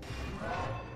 フラッグ!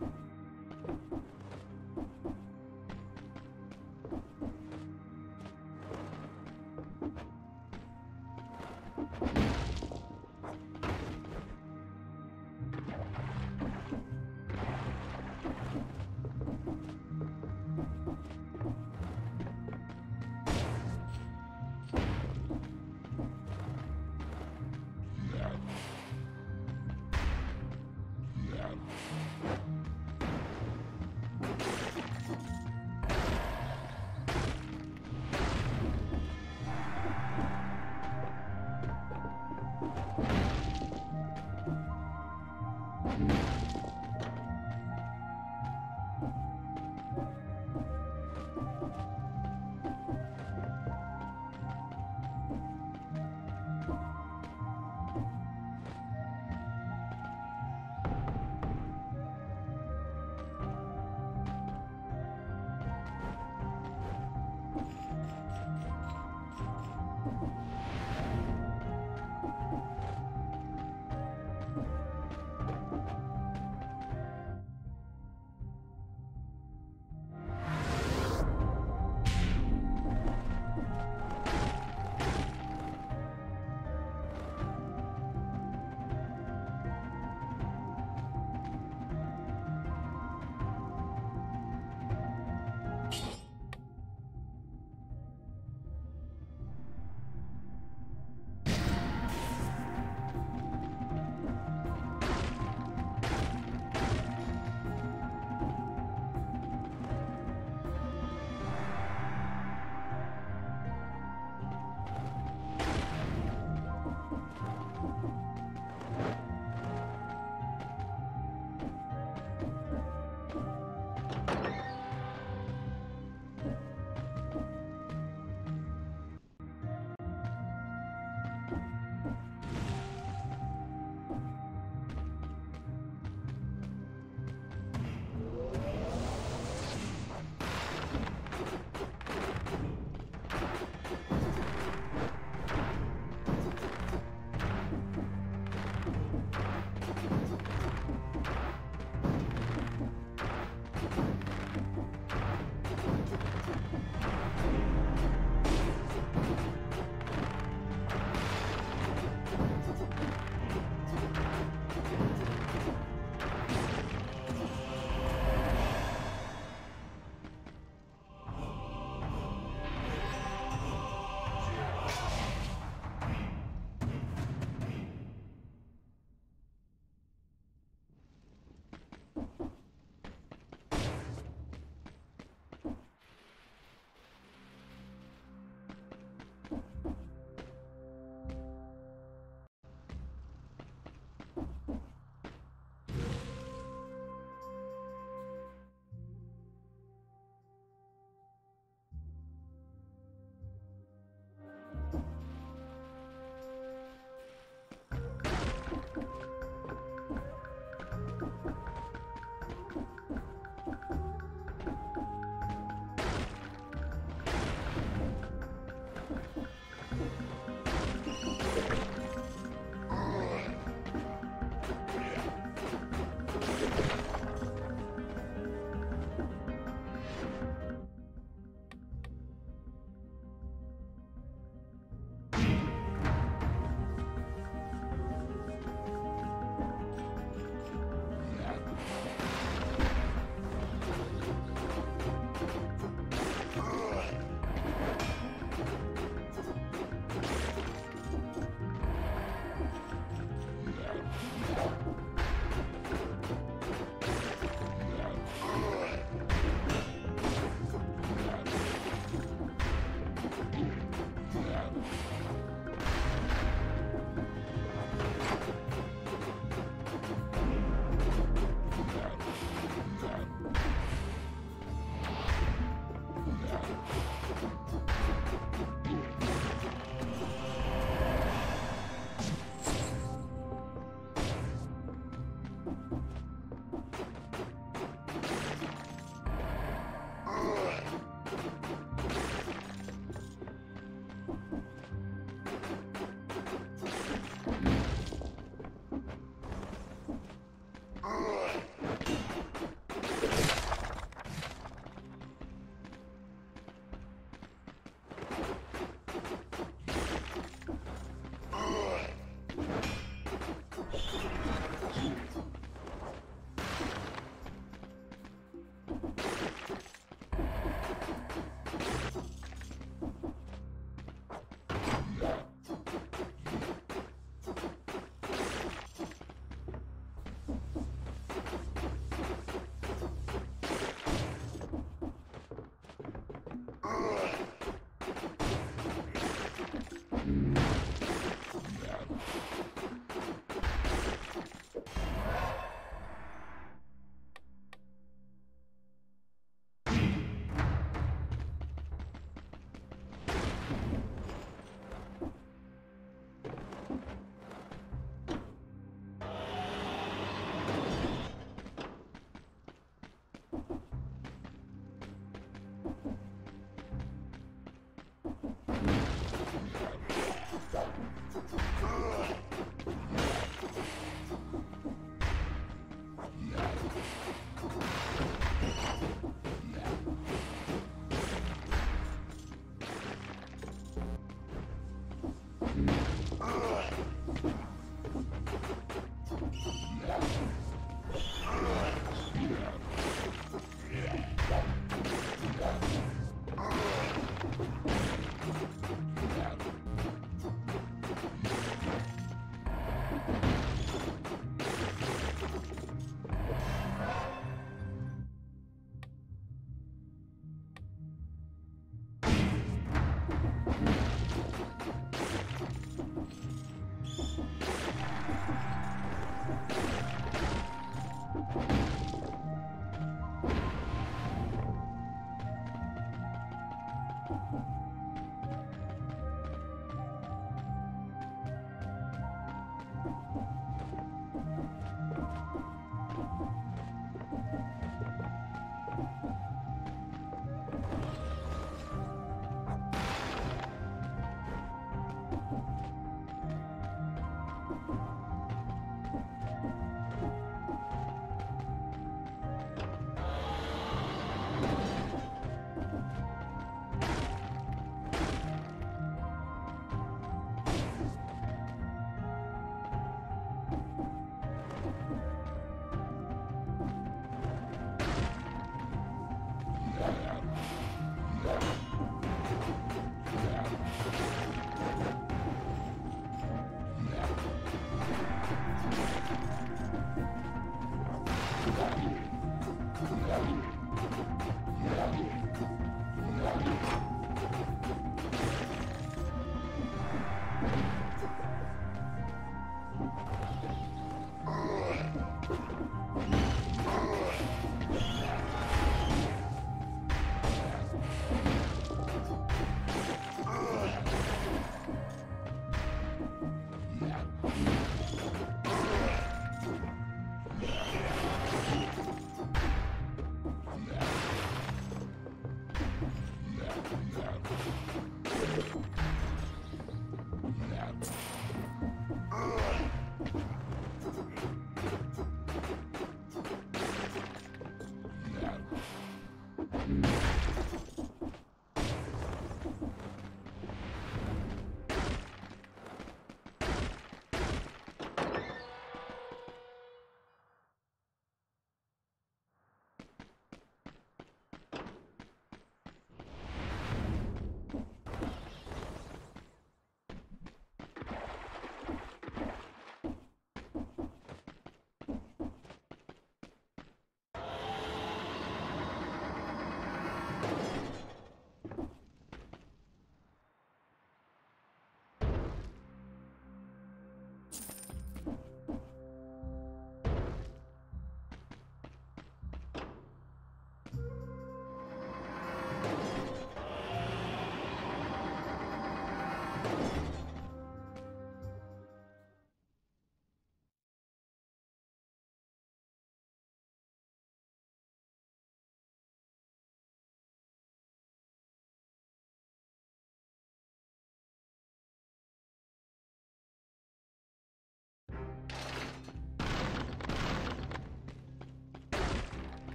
you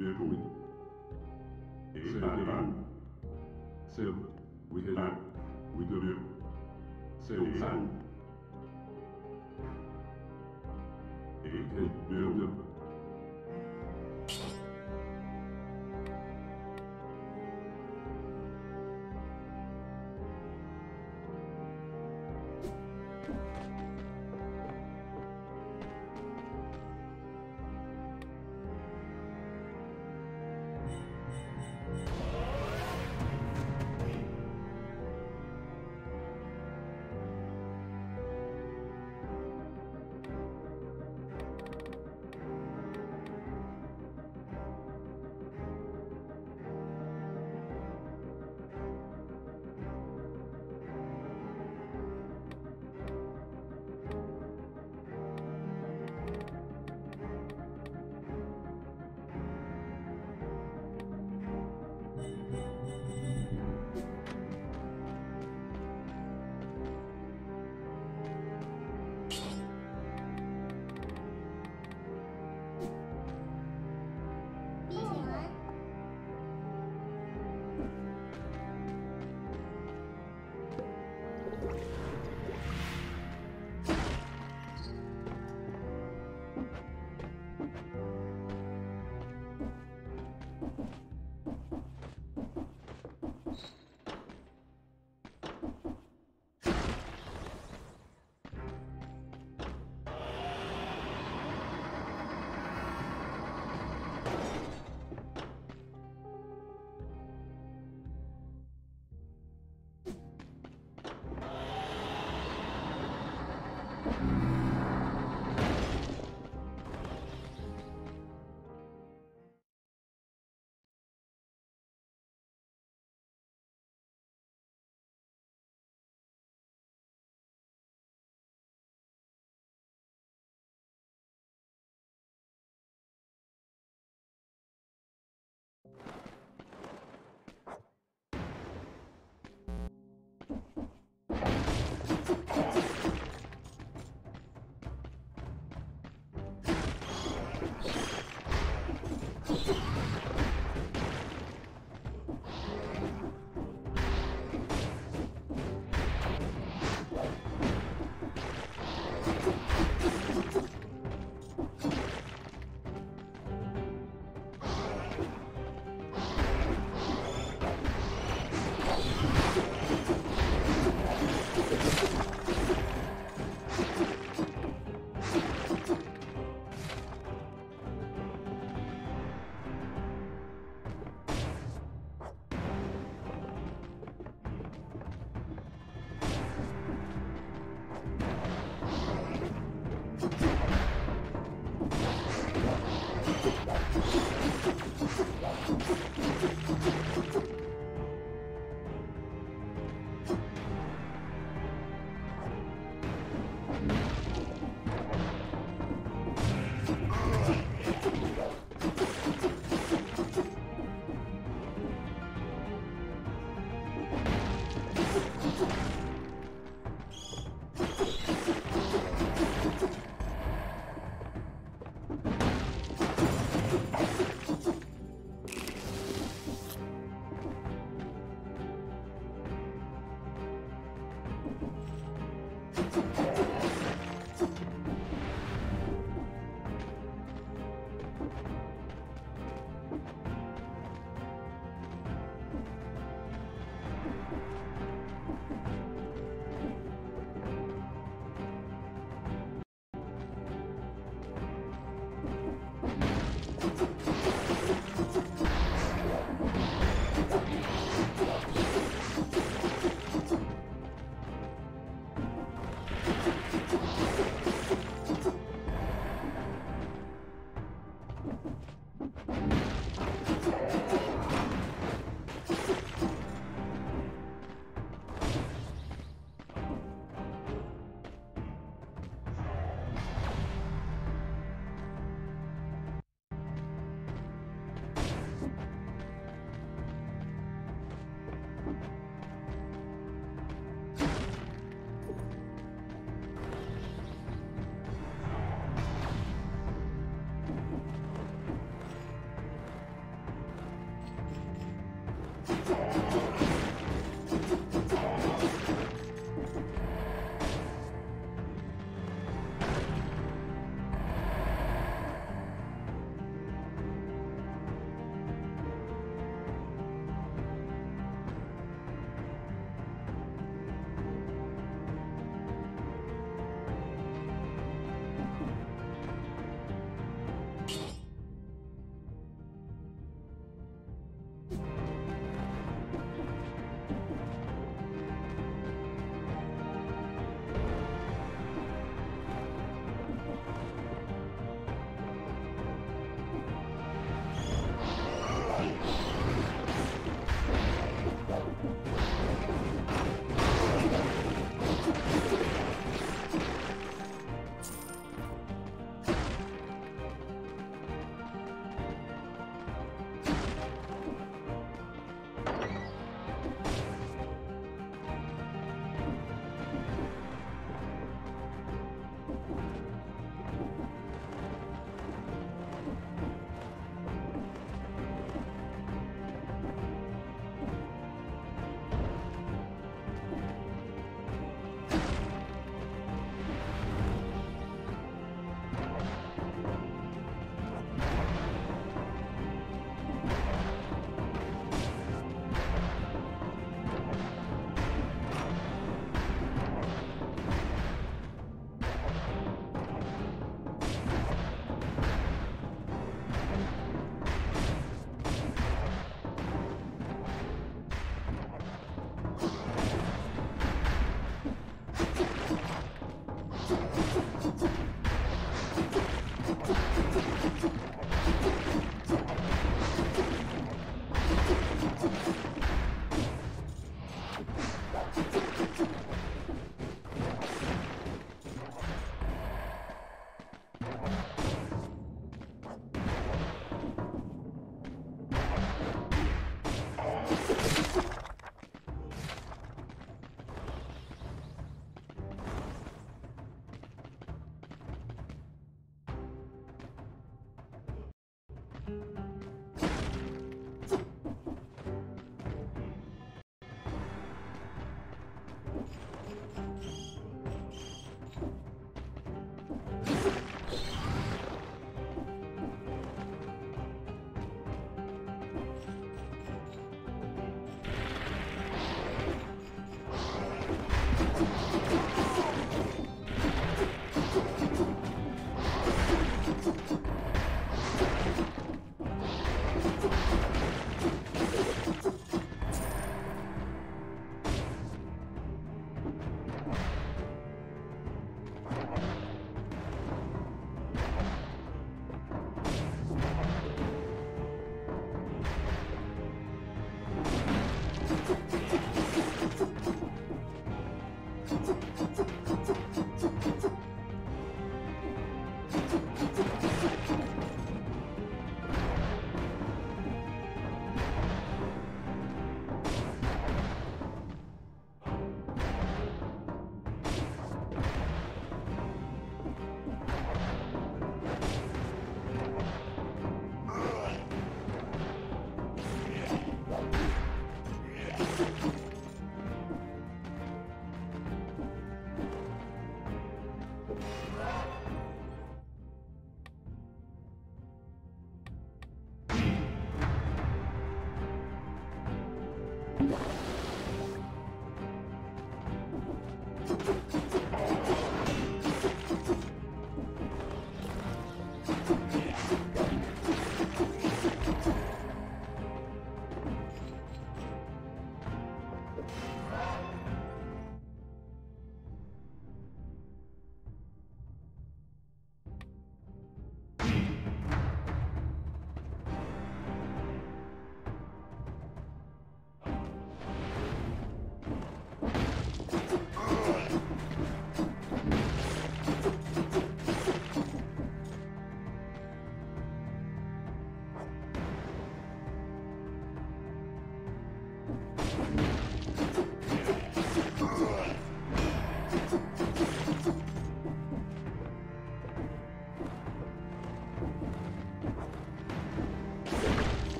Input. Seven. Seven. We have. We do. Seven. Eight. Build.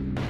you